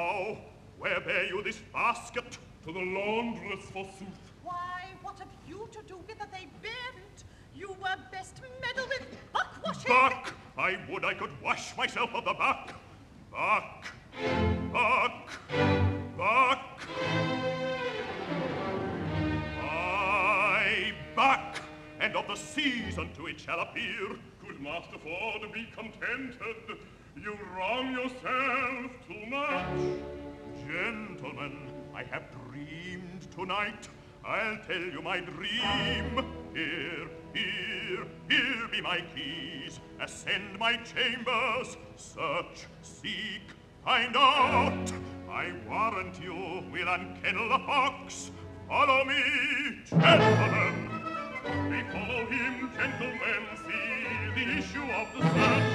Now, where bear you this basket? To the laundress, forsooth. Why, what have you to do with it? They bearn't. You were best meddle with buck washing. Buck! I would I could wash myself of the buck. Buck! Buck! Buck! I buck! And of the season to it shall appear. Good Master Ford, be contented. You wrong yourself too much. Gentlemen, I have dreamed tonight. I'll tell you my dream. Here, here, here be my keys. Ascend my chambers. Search, seek, find out. I warrant you will unkennel the fox. Follow me, gentlemen. We follow him, gentlemen. See the issue of the search.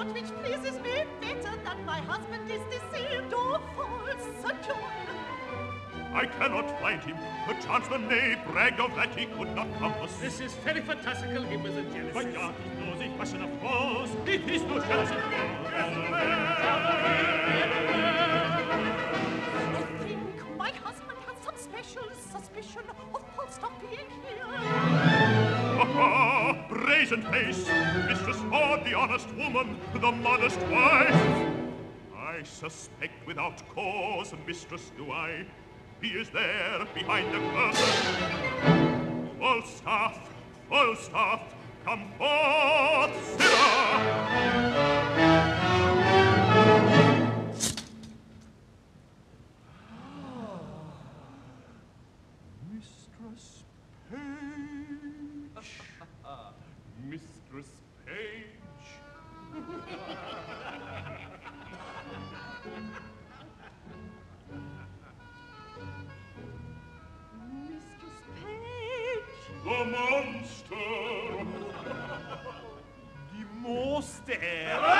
Know not which pleases me better than my husband is deceived or false sojourn. I cannot find him. Perchance the knave bragged of that he could not compass. This is very fantastical. He was a jealous. But ja, it was a question of course. It is no chance of I think my husband had some special suspicion of Falstaff being here. Ah, brazen face, Mistress Ford, the honest woman, the modest wife. I suspect without cause, mistress, do I? He is there behind the curtain. Falstaff, Falstaff, come forth, a monster. The monster.